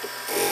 Música